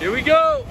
Here we go.